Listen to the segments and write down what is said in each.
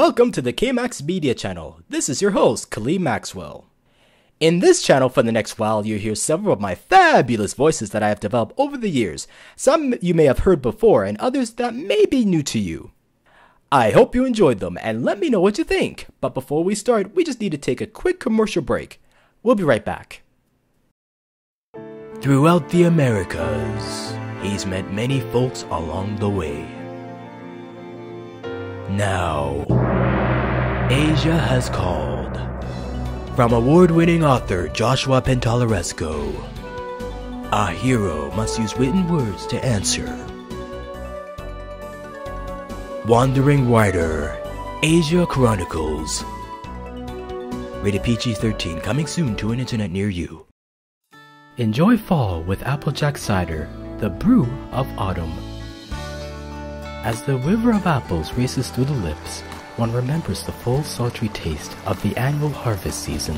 Welcome to the KMax Media channel. This is your host, Kaleem Maxwell. In this channel for the next while, you'll hear several of my fabulous voices that I have developed over the years. Some you may have heard before and others that may be new to you. I hope you enjoyed them and let me know what you think. But before we start, we just need to take a quick commercial break. We'll be right back. Throughout the Americas, he's met many folks along the way. Now, Asia has called. From award winning author Joshua Pantalleresco, a hero must use written words to answer. Wandering Writer, Asia Chronicles. Rated PG 13, coming soon to an internet near you. Enjoy fall with Applejack cider, the brew of autumn. As the river of apples races through the lips, one remembers the full sultry taste of the annual harvest season.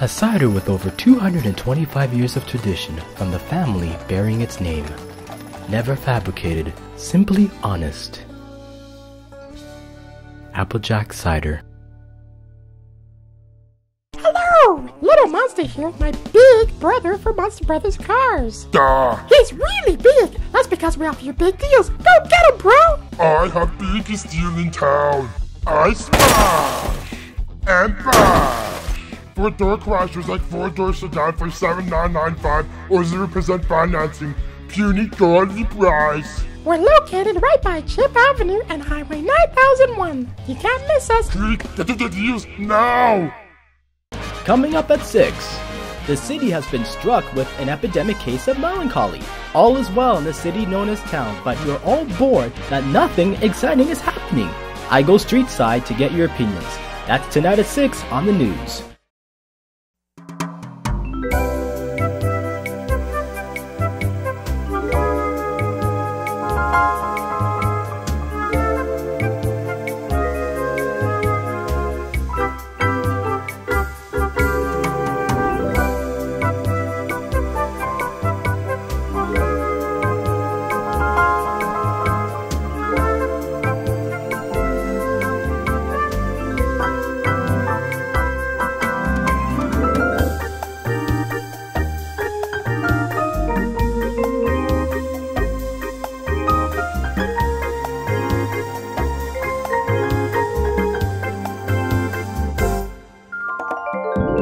A cider with over 225 years of tradition from the family bearing its name. Never fabricated, simply honest. Applejack Cider. Hello! Little Monster here, my big brother for Monster Brothers Cars. Duh! He's really big! That's because we offer you big deals. Go get him, bro! I have the biggest deal in town. I smash and bash. For door crashers like four door sedan for seven nine nine five or zero percent financing. Puny godly price. We're located right by Chip Avenue and Highway 9001. You can't miss us. Quick, get to the deals now. Coming up at 6. The city has been struck with an epidemic case of melancholy. All is well in the city known as town, but you're all bored that nothing exciting is happening. I go street side to get your opinions. That's tonight at 6 on the news.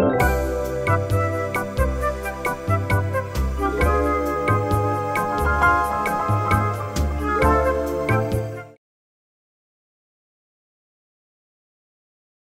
Música